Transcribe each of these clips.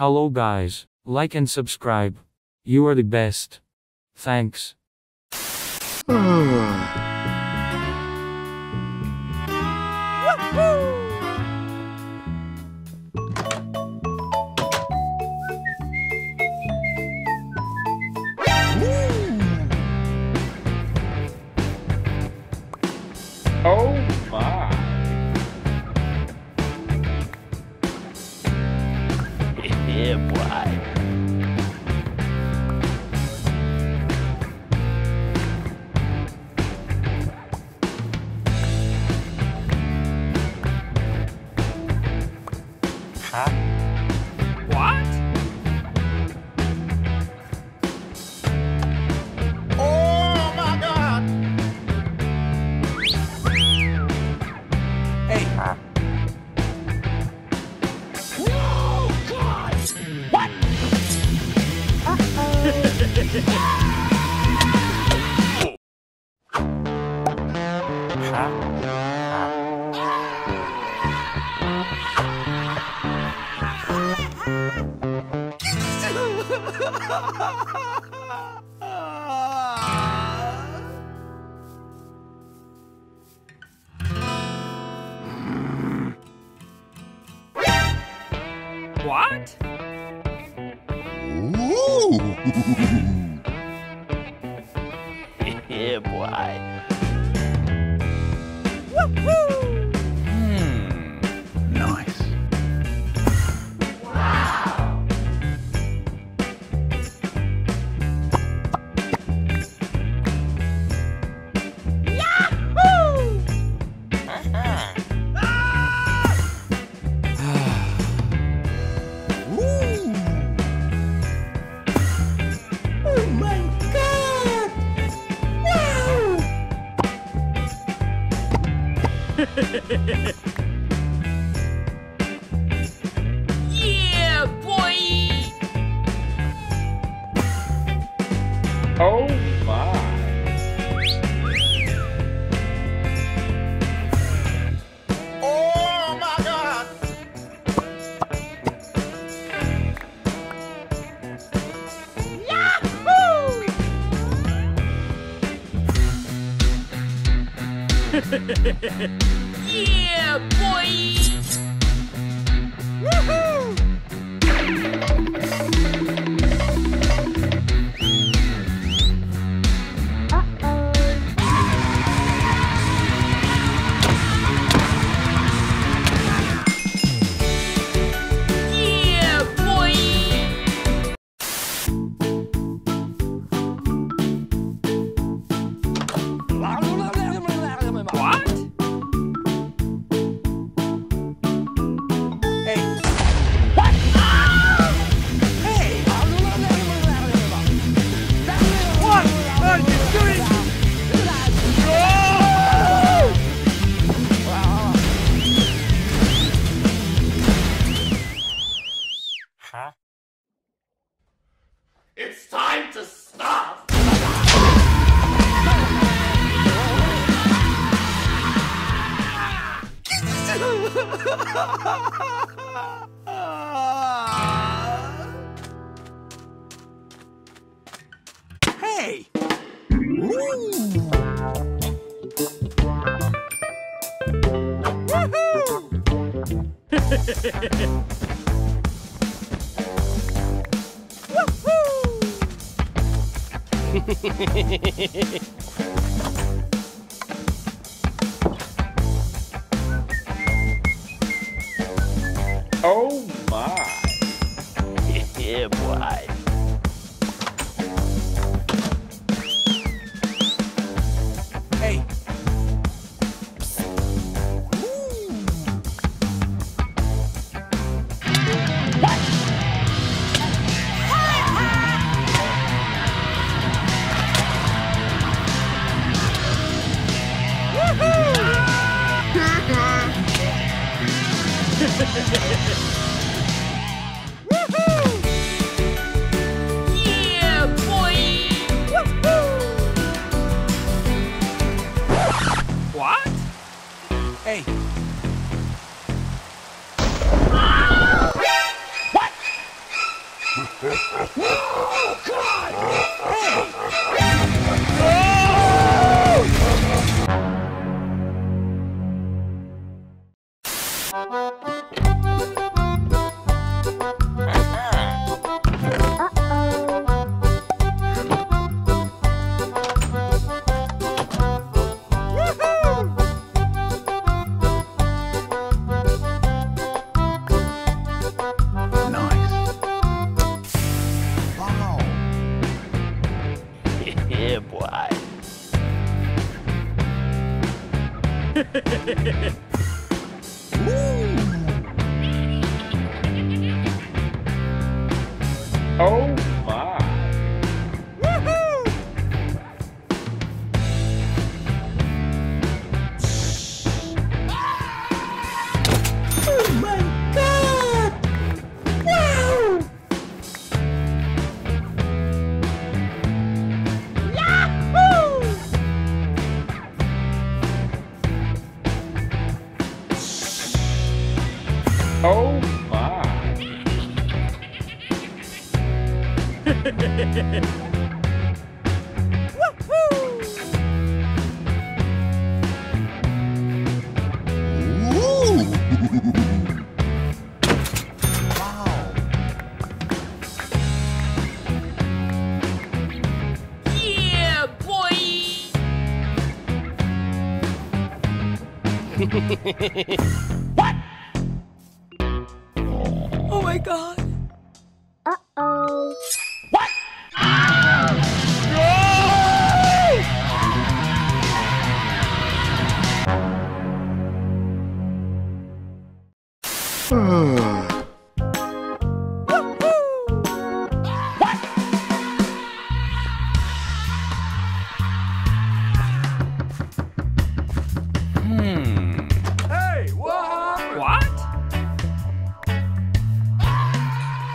Hello guys, like and subscribe. You are the best. Thanks. Oh Huh? What? What? Ooh. yeah, boy. Nice. Yeah, boy! Oh my. Oh my god! Yeah, Hey! Oh Yeah. Oh my. Yeah, boy. my god.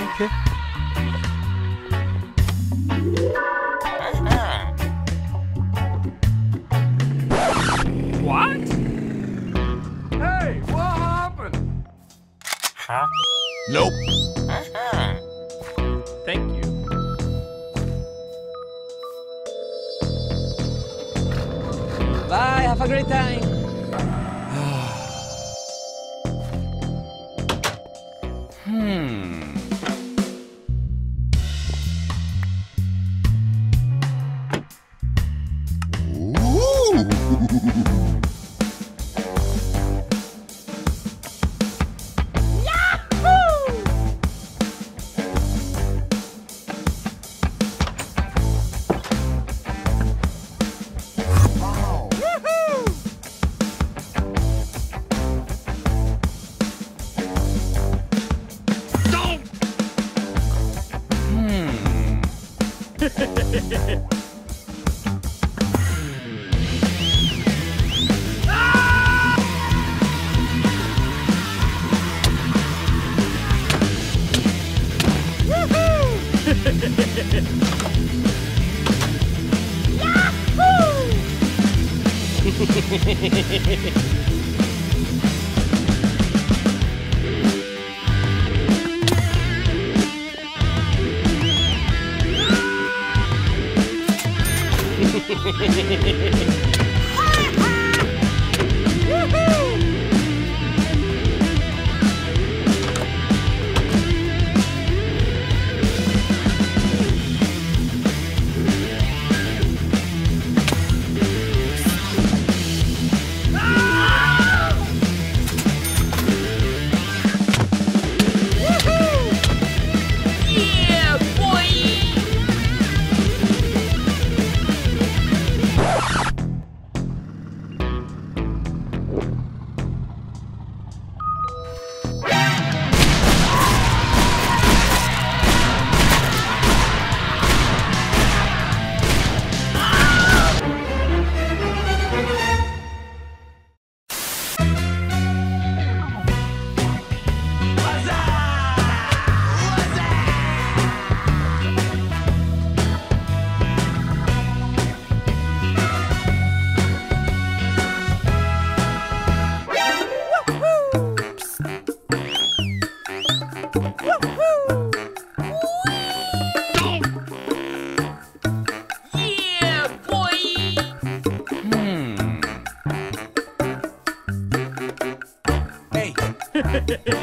Okay. What? Hey, what happened? Huh? Nope. Thank you. Bye, have a great time. Hmm. Yeah, boy. Yeah.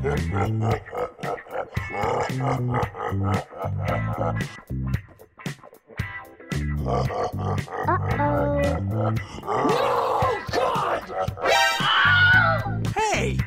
Uh-oh. No, God! Hey!